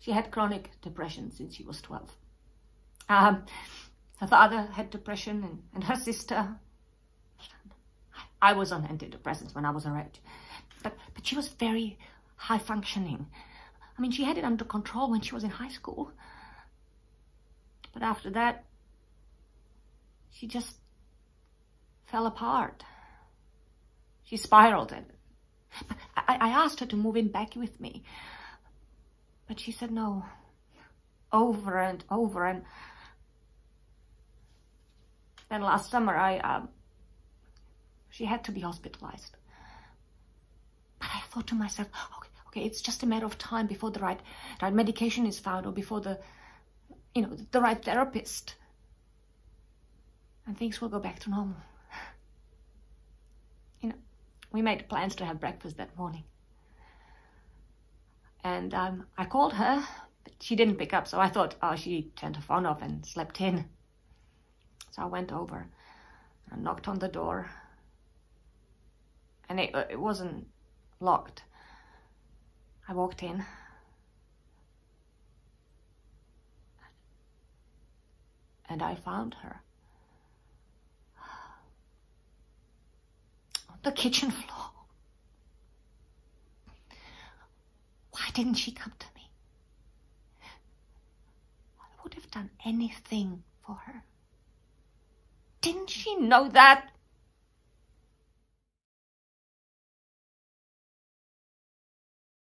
She had chronic depression since she was 12. Um, her father had depression and, and her sister. I was on antidepressants when I was her age. But, but she was very high functioning. I mean, she had it under control when she was in high school. But after that, she just fell apart. She spiraled. And I, I asked her to move in back with me. But she said no. Over and over. And then last summer, I, um, she had to be hospitalized. But I thought to myself, okay, okay, it's just a matter of time before the right, right medication is found or before the, you know, the right therapist. And things will go back to normal. You know, we made plans to have breakfast that morning. And um, I called her, but she didn't pick up, so I thought, oh, she turned her phone off and slept in. So I went over and knocked on the door. And it, it wasn't locked. I walked in. And I found her. On the kitchen floor. Why didn't she come to me? I would have done anything for her. Didn't she know that?